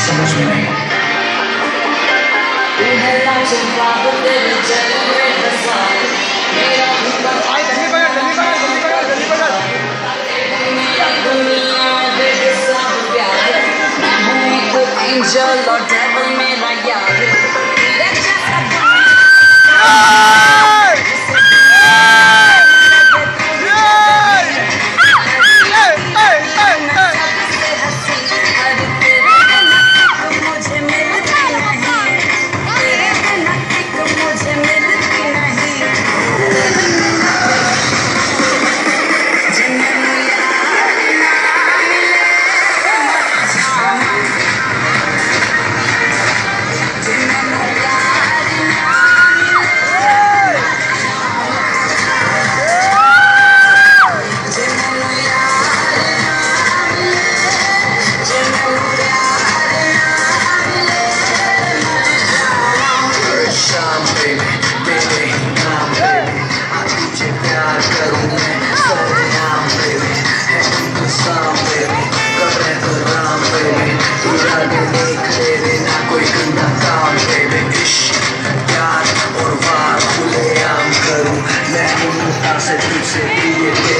समझ में नहीं Angel or said, you said, you